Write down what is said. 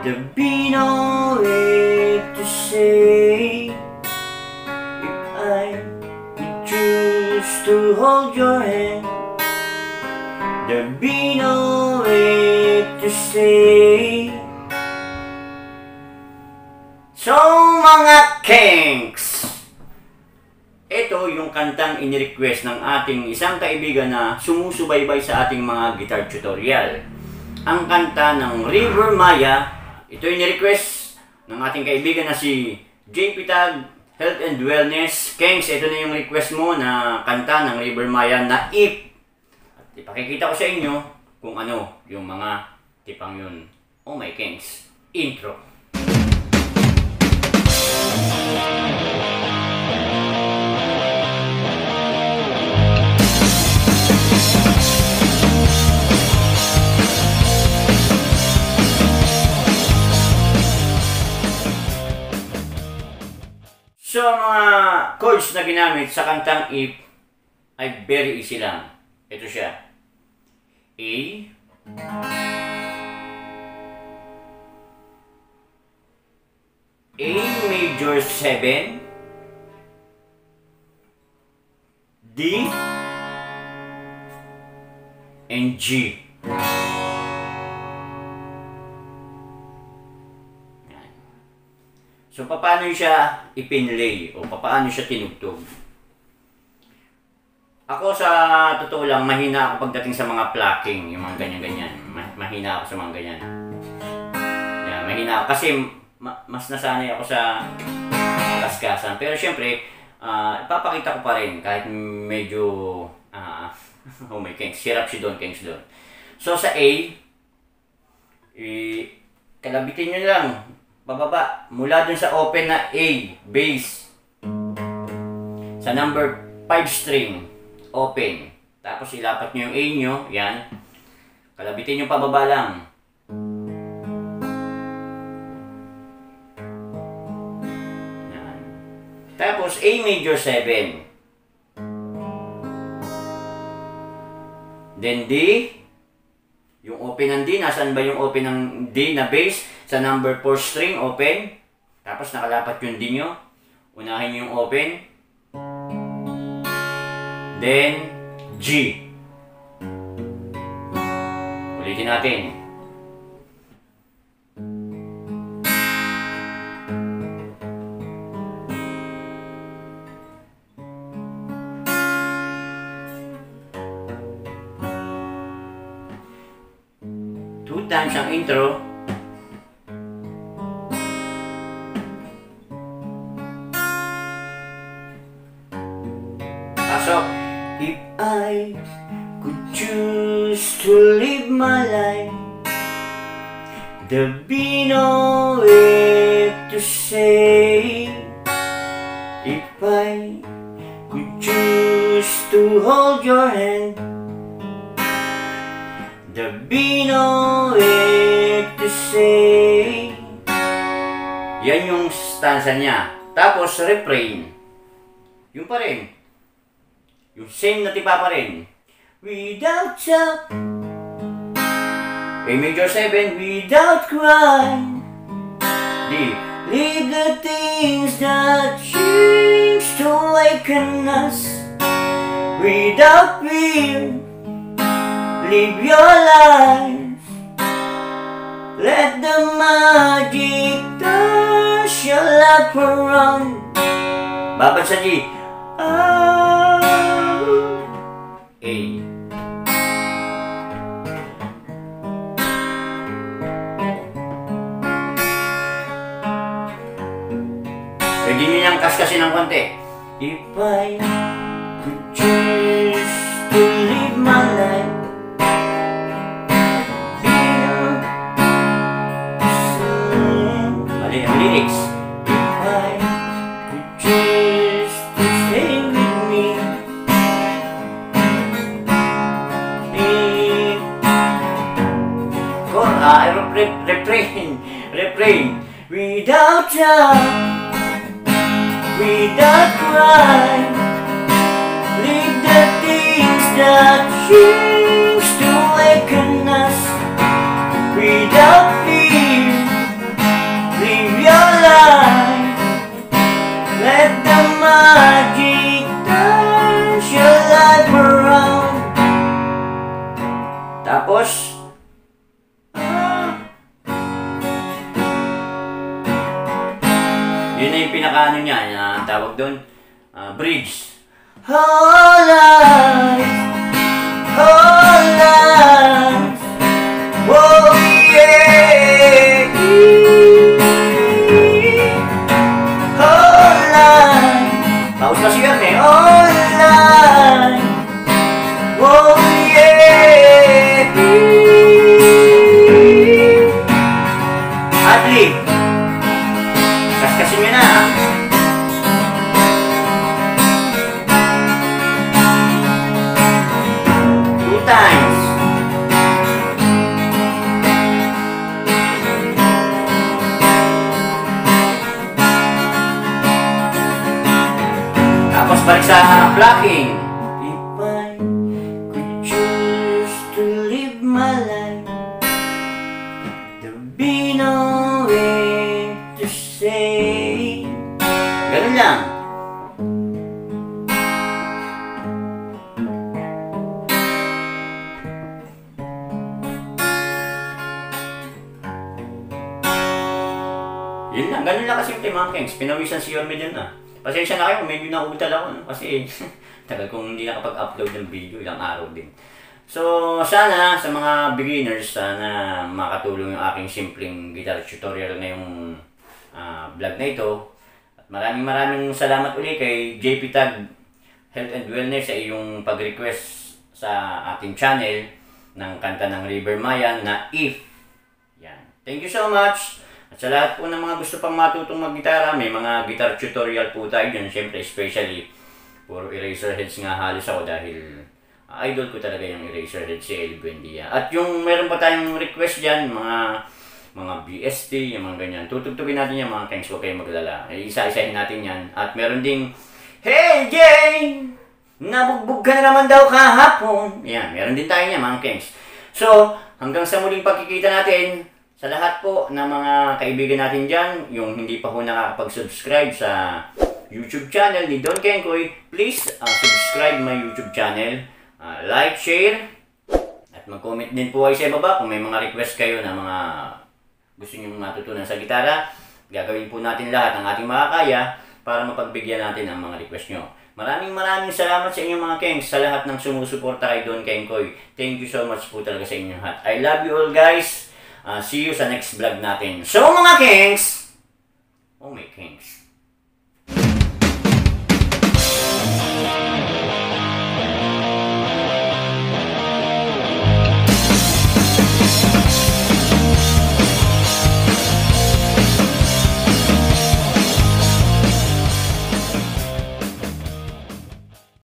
There'd be no way to say if I choose to hold your hand. There'd be no way to say. So mga kinks, ito yung kantang inirequest ng ating isang kaibigan na sumusubaybay sa ating mga guitar tutorial. Ang kanta ng River Maya, ito yung request ng ating kaibigan na si JP Tag Health and Wellness. Kengs, ito na yung request mo na kanta ng River Maya na If. At ipakikita ko sa inyo kung ano yung mga tipang yun. Oh my Kengs, intro. So, mga chords na ginamit sa kantang If ay very easy lang. Ito siya. A. A major 7. D. And G. So, paano siya ipinlay o paano siya tinugtog? Ako sa totoo lang, mahina ako pagdating sa mga plucking, yung mga ganyan-ganyan. Ma- mahina ako sa mga ganyan. Yeah, mahina ako kasi ma- mas nasanay ako sa kaskasan. Pero syempre, ah, ipapakita ko pa rin kahit medyo ah oh my Kengs, sirap si Don Kengs doon. So sa A, eh, kalabitin nyo lang, bababa, mula dun sa open na A, bass, sa number 5 string, open. Tapos ilapat nyo yung A nyo, yan. Kalabitin nyo pababa lang. Yan. Tapos A major 7. Then D, yung open ng D, nasaan ba yung open ng D na bass? Sa number 4 string, open. Tapos nakalapat yung D nyo. Unahin yung open. Then, G. Ulitin natin. Two times ang intro. If I could choose to live my life, there'd be no way to say. If I could choose to hold your hand, there'd be no way to say. Yan yung stanza niya. Tapos refrain. Yung pa rin. Yung same na tipa pa rin. Without you. A major 7, without crying. D. Leave the things that seems to awaken us. Without fear. Live your life. Let the magic touch your life around. Babad sa G. A. Pwede nyo niyang kaskasin ng konti. If I could choose to live my life Mali ang lyrics. Lead the crime. Lead the things that seems to awaken us. Without fear. Live your life. Let doon, ah, bridge. Whole life, whole life, sa blocking. If I could choose to live my life, there'd be no way to say. Ganun lang. Yun lang, ganun lang kasi yung Team Kings. Pinawisan si Yorme dyan na. Pasensya na kayo medyo nakutal ako. No? Kasi tagal kong hindi nakapag-upload ng video, ilang araw din. So, sana sa mga beginners, sana makatulong yung aking simpleng guitar tutorial ngayong ah, vlog na ito. At maraming maraming salamat uli kay JP Tag Health and Wellness sa iyong pag-request sa ating channel ng kanta ng River Mayan na If. Yan. Thank you so much. At sa lahat po ng mga gusto pang matutong maggitara, may mga guitar tutorial po tayo dyan. Siyempre, especially, puro eraser heads nga halos ako dahil ah, idol ko talaga yung eraser head si El Buendia. At yung meron pa tayong request dyan, mga mga BST, yung mga ganyan. Tutugtugin natin yan mga kangs, huwag kayong maglala. Eh, isa-isahin natin yan. At meron ding, Hey Jane! Nabugbog ka na naman daw kahapon. Yan, meron din tayo niya mga kangs. So, hanggang sa muling pagkikita natin, sa lahat po ng mga kaibigan natin dyan, yung hindi pa po nakakapag-subscribe sa YouTube channel ni Don Kenkoy, please uh, subscribe my YouTube channel, uh, like, share, at mag-comment din po kayo sa baba kung may mga request kayo na mga gusto nyo matutunan sa gitara. Gagawin po natin lahat ng ating makakaya para mapagbigyan natin ang mga request nyo. Maraming maraming salamat sa inyong mga Kengs, sa lahat ng sumusuporta kay Don Kenkoy. Thank you so much po talaga sa inyong lahat. I love you all guys. Uh, see you sa next vlog natin. So mga Kengs, oh my Kengs,